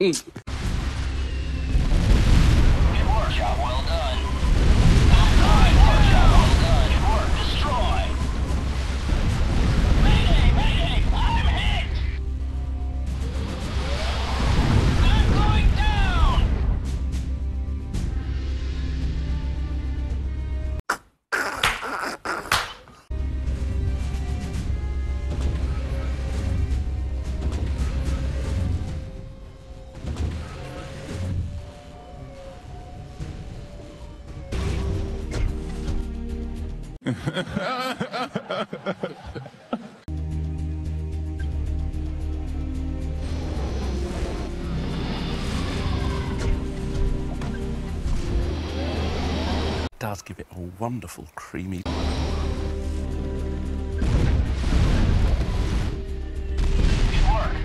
Good does give it a wonderful creamy. Good work.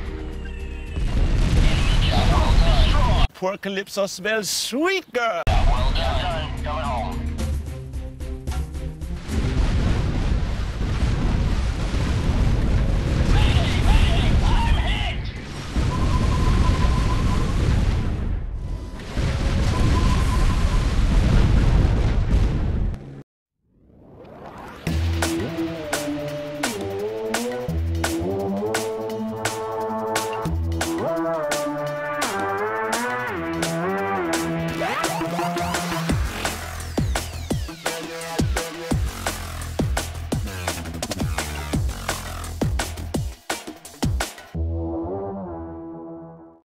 Enemy job well done. Destroy. Poor Calypso smells sweet, girl. Job well done.